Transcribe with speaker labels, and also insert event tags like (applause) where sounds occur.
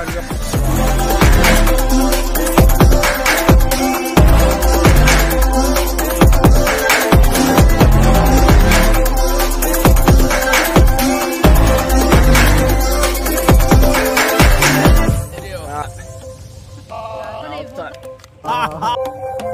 Speaker 1: Ah, ah, ah. (laughs)